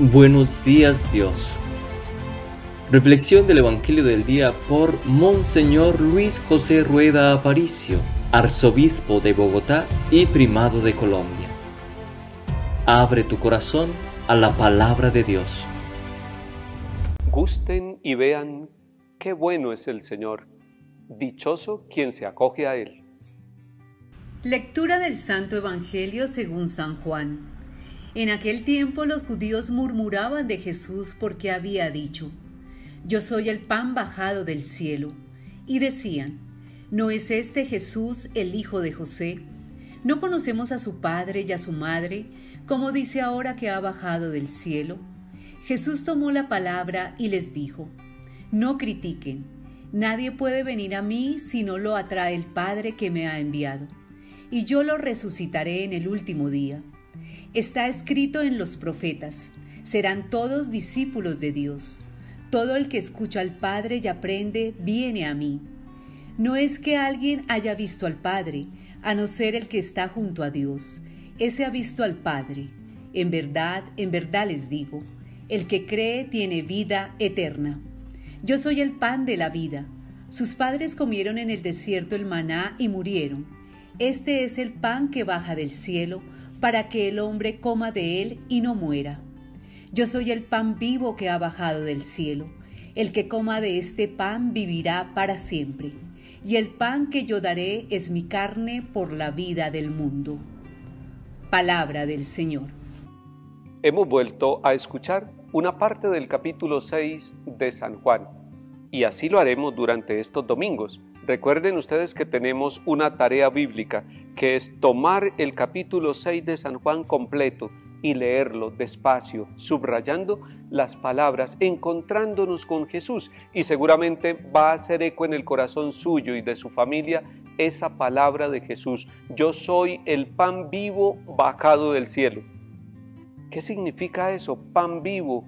Buenos días Dios. Reflexión del Evangelio del Día por Monseñor Luis José Rueda Aparicio, arzobispo de Bogotá y primado de Colombia. Abre tu corazón a la palabra de Dios. Gusten y vean qué bueno es el Señor, dichoso quien se acoge a Él. Lectura del Santo Evangelio según San Juan. En aquel tiempo los judíos murmuraban de Jesús porque había dicho, Yo soy el pan bajado del cielo. Y decían, ¿no es este Jesús el hijo de José? ¿No conocemos a su padre y a su madre, como dice ahora que ha bajado del cielo? Jesús tomó la palabra y les dijo, No critiquen, nadie puede venir a mí si no lo atrae el Padre que me ha enviado, y yo lo resucitaré en el último día. Está escrito en los profetas, serán todos discípulos de Dios. Todo el que escucha al Padre y aprende viene a mí. No es que alguien haya visto al Padre, a no ser el que está junto a Dios. Ese ha visto al Padre. En verdad, en verdad les digo, el que cree tiene vida eterna. Yo soy el pan de la vida. Sus padres comieron en el desierto el maná y murieron. Este es el pan que baja del cielo para que el hombre coma de él y no muera. Yo soy el pan vivo que ha bajado del cielo. El que coma de este pan vivirá para siempre. Y el pan que yo daré es mi carne por la vida del mundo. Palabra del Señor. Hemos vuelto a escuchar una parte del capítulo 6 de San Juan. Y así lo haremos durante estos domingos. Recuerden ustedes que tenemos una tarea bíblica que es tomar el capítulo 6 de San Juan completo y leerlo despacio, subrayando las palabras, encontrándonos con Jesús y seguramente va a hacer eco en el corazón suyo y de su familia esa palabra de Jesús. Yo soy el pan vivo bajado del cielo. ¿Qué significa eso? Pan vivo.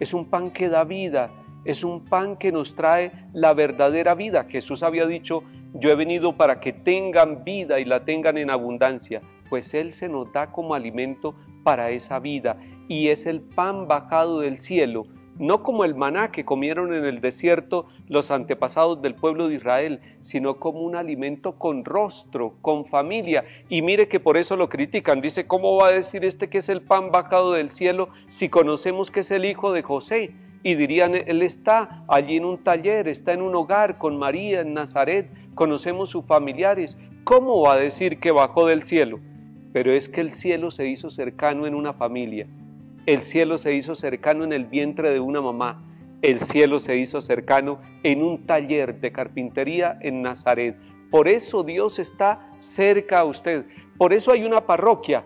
Es un pan que da vida, es un pan que nos trae la verdadera vida. Jesús había dicho, yo he venido para que tengan vida y la tengan en abundancia, pues Él se nos da como alimento para esa vida y es el pan bajado del cielo, no como el maná que comieron en el desierto los antepasados del pueblo de Israel, sino como un alimento con rostro, con familia. Y mire que por eso lo critican. Dice, ¿cómo va a decir este que es el pan bajado del cielo si conocemos que es el hijo de José? Y dirían, él está allí en un taller, está en un hogar con María en Nazaret, conocemos sus familiares, ¿cómo va a decir que bajó del cielo? Pero es que el cielo se hizo cercano en una familia, el cielo se hizo cercano en el vientre de una mamá, el cielo se hizo cercano en un taller de carpintería en Nazaret. Por eso Dios está cerca a usted, por eso hay una parroquia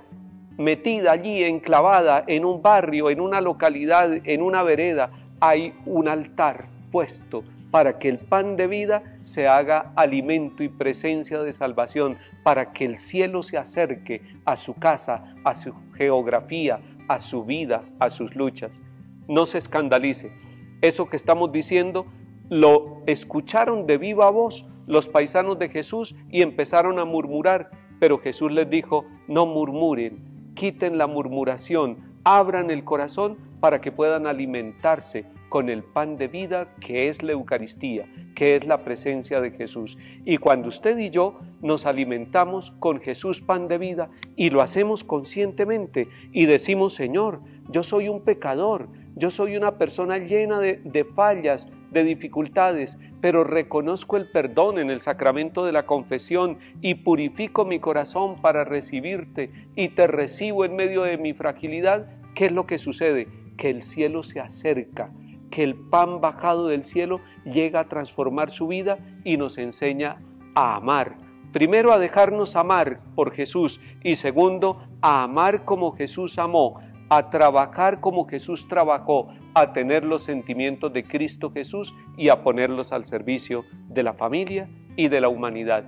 metida allí, enclavada en un barrio, en una localidad, en una vereda, hay un altar puesto para que el pan de vida se haga alimento y presencia de salvación, para que el cielo se acerque a su casa, a su geografía, a su vida, a sus luchas. No se escandalice. Eso que estamos diciendo lo escucharon de viva voz los paisanos de Jesús y empezaron a murmurar, pero Jesús les dijo, no murmuren, quiten la murmuración, abran el corazón para que puedan alimentarse con el pan de vida que es la Eucaristía, que es la presencia de Jesús. Y cuando usted y yo nos alimentamos con Jesús pan de vida y lo hacemos conscientemente y decimos, Señor, yo soy un pecador, yo soy una persona llena de, de fallas, de dificultades, pero reconozco el perdón en el sacramento de la confesión y purifico mi corazón para recibirte y te recibo en medio de mi fragilidad, ¿qué es lo que sucede? Que el cielo se acerca que el pan bajado del cielo llega a transformar su vida y nos enseña a amar. Primero a dejarnos amar por Jesús y segundo a amar como Jesús amó, a trabajar como Jesús trabajó, a tener los sentimientos de Cristo Jesús y a ponerlos al servicio de la familia y de la humanidad.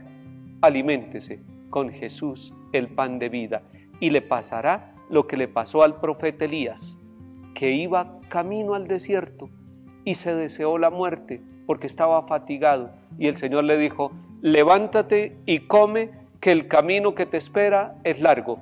Aliméntese con Jesús, el pan de vida, y le pasará lo que le pasó al profeta Elías que iba camino al desierto y se deseó la muerte porque estaba fatigado. Y el Señor le dijo, levántate y come, que el camino que te espera es largo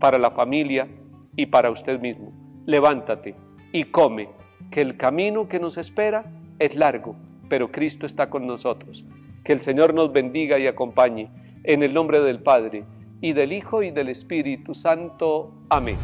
para la familia y para usted mismo. levántate y come, que el camino que nos espera es largo, pero Cristo está con nosotros. Que el Señor nos bendiga y acompañe, en el nombre del Padre, y del Hijo y del Espíritu Santo. Amén.